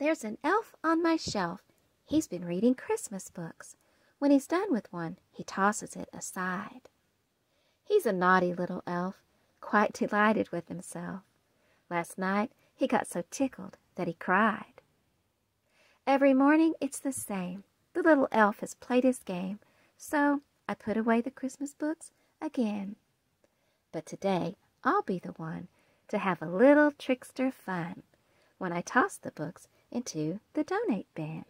There's an elf on my shelf. He's been reading Christmas books. When he's done with one, he tosses it aside. He's a naughty little elf, quite delighted with himself. Last night he got so tickled that he cried. Every morning it's the same. The little elf has played his game, so I put away the Christmas books again. But today I'll be the one to have a little trickster fun when I toss the books into the donate bin.